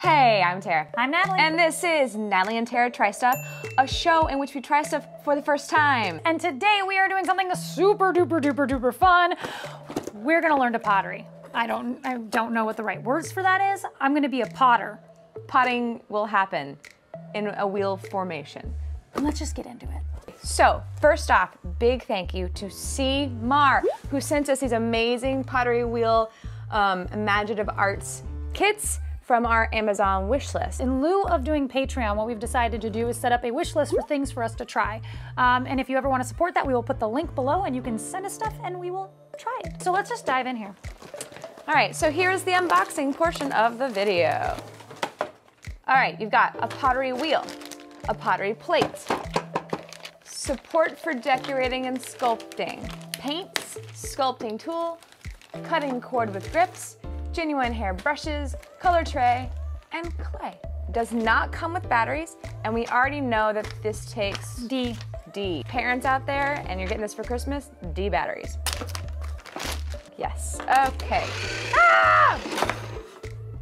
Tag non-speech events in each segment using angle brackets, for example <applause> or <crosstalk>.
Hey, I'm Tara. I'm Natalie. And this is Natalie and Tara Try Stuff, a show in which we try stuff for the first time. And today we are doing something super duper duper duper fun. We're gonna learn to pottery. I don't I don't know what the right words for that is. I'm gonna be a potter. Potting will happen in a wheel formation. Let's just get into it. So, first off, big thank you to C. Mar, who sent us these amazing pottery wheel um, imaginative arts kits from our Amazon wish list. In lieu of doing Patreon, what we've decided to do is set up a wish list for things for us to try. Um, and if you ever want to support that, we will put the link below and you can send us stuff and we will try it. So let's just dive in here. All right, so here's the unboxing portion of the video. All right, you've got a pottery wheel, a pottery plate, support for decorating and sculpting, paints, sculpting tool, cutting cord with grips, genuine hair brushes, color tray, and clay. Does not come with batteries, and we already know that this takes D. D. Parents out there, and you're getting this for Christmas, D batteries. Yes, okay. Ah!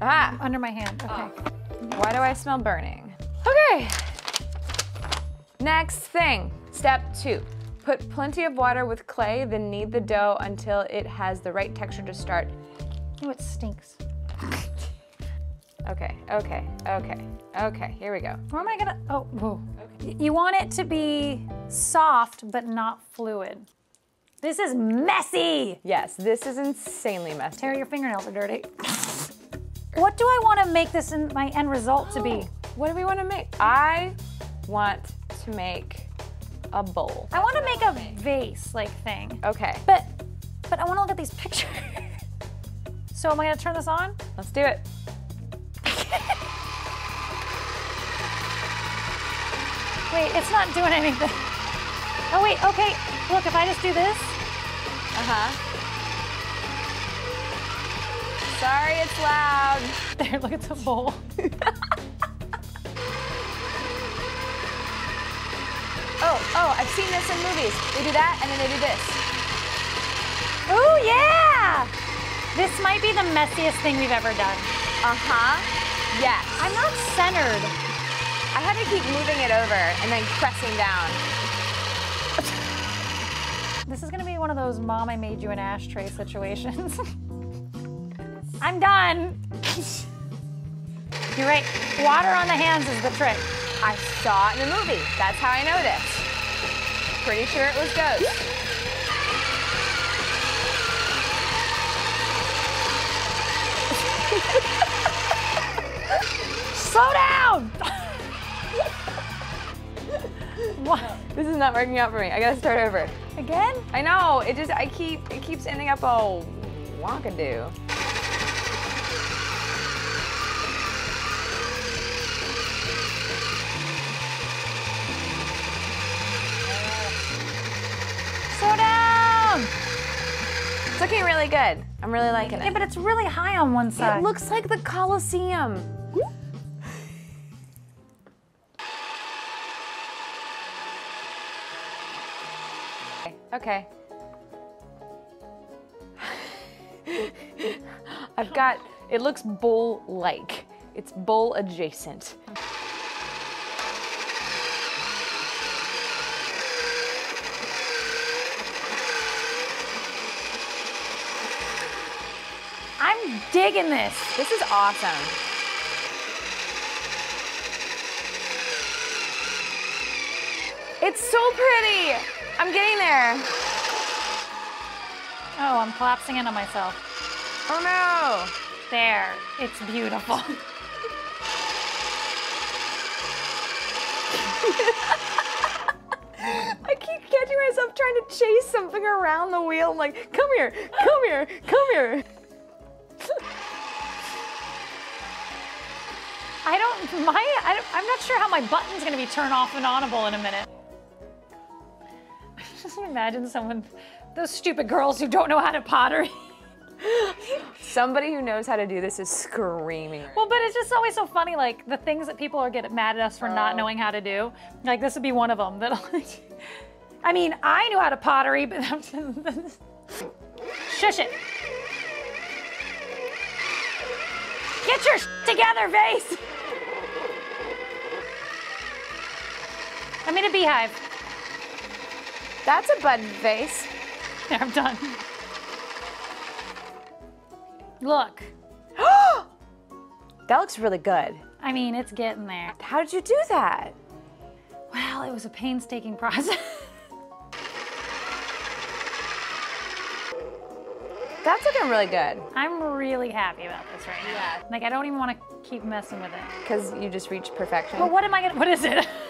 Ah, Under my hand. Okay. why do I smell burning? Okay. Next thing, step two. Put plenty of water with clay, then knead the dough until it has the right texture to start. Oh, it stinks. Okay, okay, okay, okay, here we go. Where am I gonna? Oh, whoa. Y- You want it to be soft but not fluid. This is messy. Yes, this is insanely messy. Tara, your fingernails are dirty. what do I want to make this in my end result to be? <gasps> What do we want to make? I want to make a bowl. I want to make a vase like thing. Okay, But but I want to look at these pictures. <laughs> so am I gonna turn this on? let's do it. Wait, it's not doing anything. Oh wait, okay. Look, if I just do this, Uh-huh. Sorry, it's loud. <laughs> there, look, it's a bowl. <laughs> Oh, oh, I've seen this in movies. They do that and then they do this. Oh yeah! This might be the messiest thing we've ever done. Uh-huh. Yes. I'm not centered. I had to keep moving it over and then pressing down. This is gonna be one of those mom, I made you an ashtray situations. <laughs> I'm done. <laughs> You're right. Water on the hands is the trick. I saw it in the movie. That's how I know this. Pretty sure it was Ghost. <laughs> Slow down! Is not working out for me. I gotta start over. Again? I know. It just I keep it keeps ending up all wonkadoo. Slow down! It's looking really good. I'm really liking Yeah, it. but it's really high on one side. It looks like the Colosseum. Okay. I've got, it looks bowl-like. It's bowl adjacent. I'm digging this. This is awesome. It's so pretty. I'm getting there. Oh, I'm collapsing in on myself. Oh no. There. It's beautiful. <laughs> I keep catching myself trying to chase something around the wheel. I'm like, come here, come here, come here. I don't, my, I don't, I'm not sure how my button's gonna be turned off and audible in a minute. Just imagine someone, those stupid girls who don't know how to pottery. Somebody who knows how to do this is screaming. right Well, but it's just always so funny, like the things that people are get mad at us for not Oh. knowing how to do. Like this would be one of them. That I mean, I knew how to pottery, but <laughs> shush it. Get your together, Vase. I made a beehive. That's a button face. There, <laughs> I'm done. Look, <gasps> That looks really good. I mean, it's getting there. How did you do that? Well, it was a painstaking <laughs> process. That's looking really good. I'm really happy about this right now. Yeah. Like, I don't even want to keep messing with it. Because you just reached perfection. But what am I gonna, what is it? <laughs>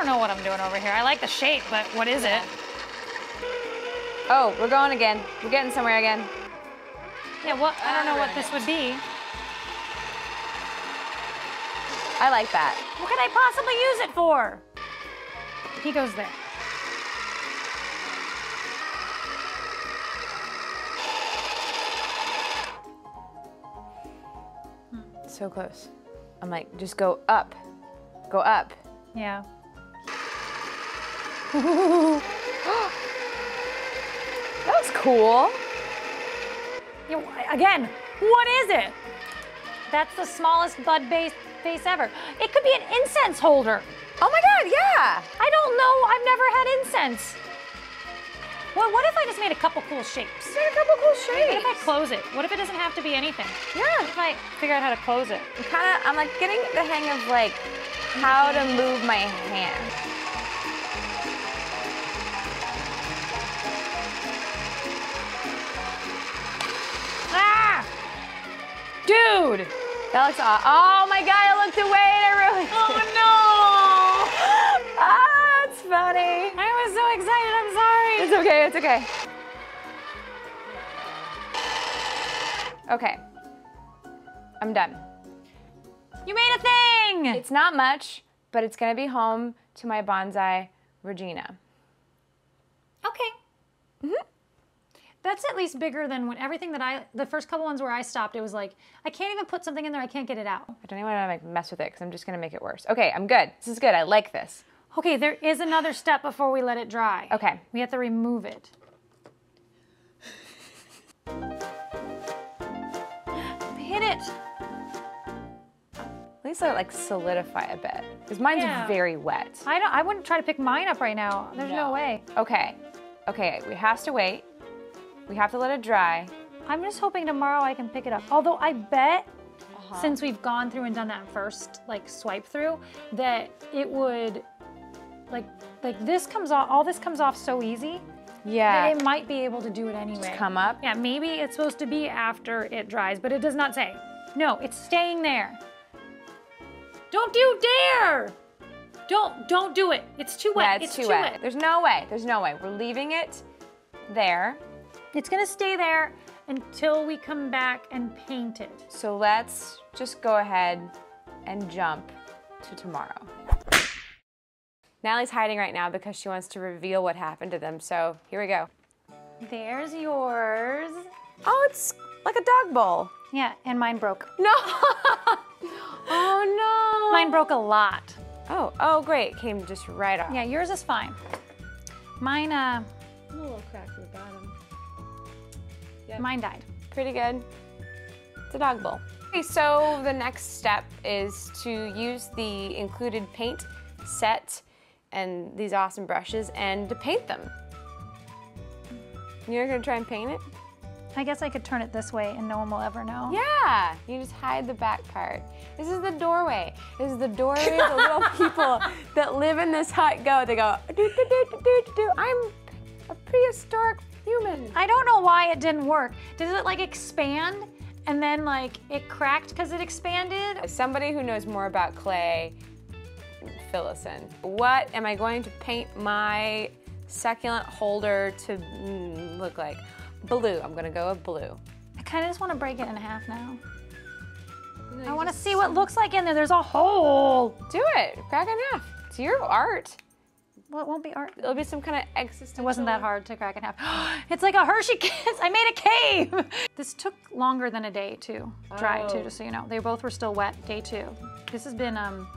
don't know what I'm doing over here. I like the shape, but what is it? Oh, we're going again. We're getting somewhere again. Yeah, what, I don't know what this would be. I like that. What could I possibly use it for? He goes there. Hmm, so close. I'm like, just go up. Go up. Yeah. <gasps> That was cool. Yeah, wh- Again, what is it? That's the smallest bud base face ever. It could be an incense holder. Oh my god, yeah. I don't know. I've never had incense. Well, what if I just made a couple cool shapes? Made a couple cool shapes. What if I close it? What if it doesn't have to be anything? Yeah. What if I figure out how to close it? I'm kind of, I'm like getting the hang of like how to move my hand. Dude! That looks aw- Oh my god, I looked away and I really. Oh <laughs> no! ah, that's funny. I was so excited. I'm sorry. It's okay, it's okay. Okay. I'm done. You made a thing! It's not much, but it's gonna be home to my bonsai, Regina. Okay. Mm-hmm. That's at least bigger than when everything that I, the first couple ones where I stopped, it was like, I can't even put something in there, I can't get it out. I don't even want to like mess with it because I'm just gonna make it worse. Okay, I'm good. This is good. I like this. Okay, there is another step before we let it dry. Okay. We have to remove it. Hit it. At least let it like solidify a bit because mine's Yeah. very wet. I don't. I wouldn't try to pick mine up right now. There's no, No. way. Okay. Okay, we have to wait. We have to let it dry. I'm just hoping tomorrow I can pick it up. Although I bet, Uh-huh. since we've gone through and done that first like swipe through, that it would, like, like this comes off. All this comes off so easy Yeah. it might be able to do it anyway. Just come up. Yeah, maybe it's supposed to be after it dries, but it does not say. No, it's staying there. Don't you dare! Don't don't do it. It's too Yeah, wet. it's, too, wet. There's no way. There's no way. We're leaving it there. It's gonna stay there until we come back and paint it. So let's just go ahead and jump to tomorrow. Natalie's hiding right now because she wants to reveal what happened to them. So here we go. There's yours. Oh, it's like a dog bowl. Yeah, and mine broke. <laughs> No. oh no. Mine broke a lot. Oh, oh great. Came just right off. Yeah, yours is fine. Mine, uh, A little cracked at the bottom. Mine died. Pretty good. It's a dog bowl. Okay, so the next step is to use the included paint set and these awesome brushes and to paint them. You're gonna try and paint it? I guess I could turn it this way and no one will ever know. Yeah, you just hide the back part. This is the doorway. This is the doorway the little <laughs> people that live in this hut go. They go, do, do, do, do, do. I'm a prehistoric human. I don't know why it didn't work. Does it like expand and then like it cracked because it expanded? As somebody who knows more about clay, fill us in. What am I going to paint my succulent holder to mm, look like? Blue. I'm gonna go with blue. I kind of just want to break it in half now. I want to see what looks like in there. There's a hole. Do it. Crack in half. It's your art. Well, it won't be art. It'll be some kind of existential. It wasn't that hard to crack in half. <gasps> it's like a Hershey Kiss. <laughs> I made a cave. <laughs> this took longer than a day to dry too, Oh. just so you know. They both were still wet day two. This has been, um,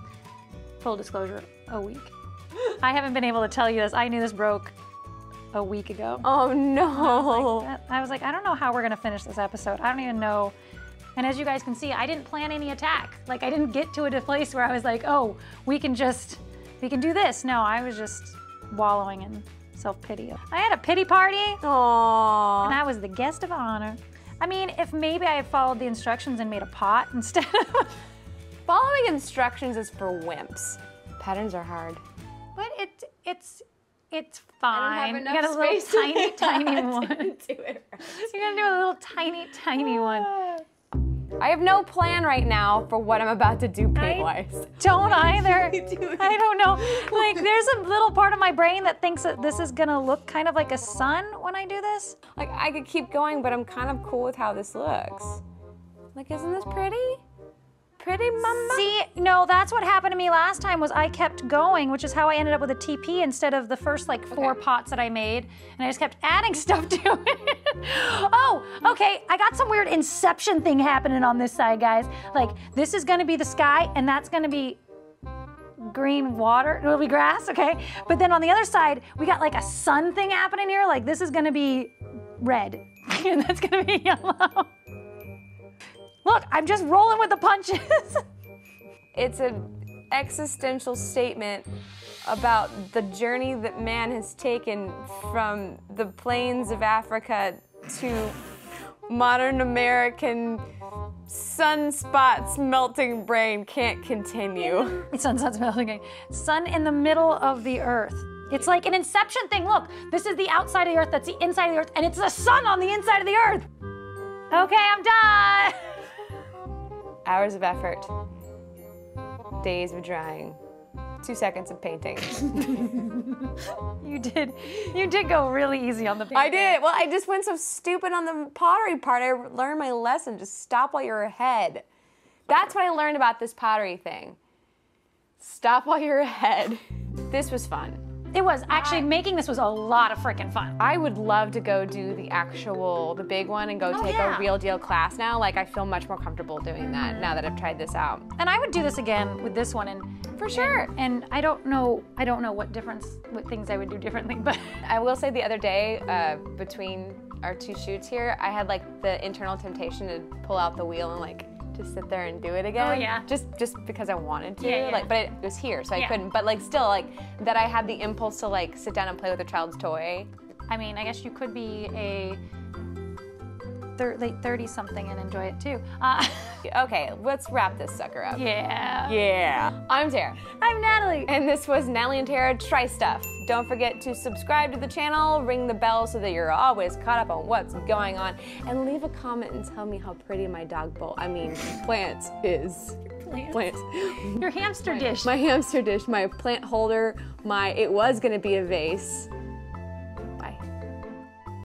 full disclosure, a week. <gasps> I haven't been able to tell you this. I knew this broke a week ago. Oh no. That- I was like, I don't know how we're gonna finish this episode. I don't even know. And as you guys can see, I didn't plan any attack. Like I didn't get to a place where I was like, oh, we can just, we can do this. No, I was just wallowing in self-pity. I had a pity party and I was the guest of honor. I mean, if maybe I had followed the instructions and made a pot instead of, <laughs> Following instructions is for wimps. Patterns are hard. but it, it's, it's fine. You got a little tiny, <laughs> tiny <laughs> do one. it right. You're gonna do a little tiny, tiny one. Ah. I have no plan right now for what I'm about to do paint-wise. Don't either. <laughs> I don't know. Like, <laughs> there's a little part of my brain that thinks that this is gonna look kind of like a sun when I do this. Like I could keep going, but I'm kind of cool with how this looks. Like, isn't this pretty? Pretty, mama. See, no, that's what happened to me last time was I kept going, which is how I ended up with a TP instead of the first like four Okay. pots that I made, and I just kept adding <laughs> stuff to it. oh, okay, I got some weird inception thing happening on this side, guys. Like, this is gonna be the sky, and that's gonna be green water. It'll be grass, okay? But then on the other side, we got like a sun thing happening here. Like this is gonna be red, <laughs> and that's gonna be <laughs> yellow. Look, I'm just rolling with the punches. <laughs> It's an existential statement about the journey that man has taken from the plains of Africa to modern American sunspots melting brain can't continue. sunspots melting melting. Sun in the middle of the earth. It's like an inception thing. Look, this is the outside of the earth, that's the inside of the earth, and it's the sun on the inside of the earth. Okay, I'm done. <laughs> Hours of effort, days of drying, two seconds of painting. <laughs> You did, you did go really easy on the paint. I did. Well, I just went so stupid on the pottery part. I learned my lesson. Just stop while you're ahead. That's what I learned about this pottery thing. Stop while you're ahead. This was fun. It was actually making this was a lot of freaking fun. I would love to go do the actual, the big one and go take yeah. a real deal class now. Like, I feel much more comfortable doing that now that I've tried this out. And I would do this again with this one, and For sure. and I don't know, I don't know what difference, what things I would do differently, but <laughs> I will say the other day, uh, between our two shoots here, I had like the internal temptation to pull out the wheel and like just sit there and do it oh, again. Oh, yeah. Just just because I wanted to. Yeah, yeah. Like, but it was here, so I Yeah. couldn't. But like still, like that I had the impulse to like sit down and play with a child's toy. I mean, I guess you could be a thir- late 30 something and enjoy it too. Uh, <laughs> Okay, let's wrap this sucker up. yeah. Yeah. I'm Tara. I'm Natalie. And this was Natalie and Tara Try Stuff. Don't forget to subscribe to the channel, ring the bell so that you're always caught up on what's going on, and leave a comment and tell me how pretty my dog bowl, I mean, plants is. Plants. Your hamster dish. My hamster dish, my plant holder, my, it was gonna be a vase.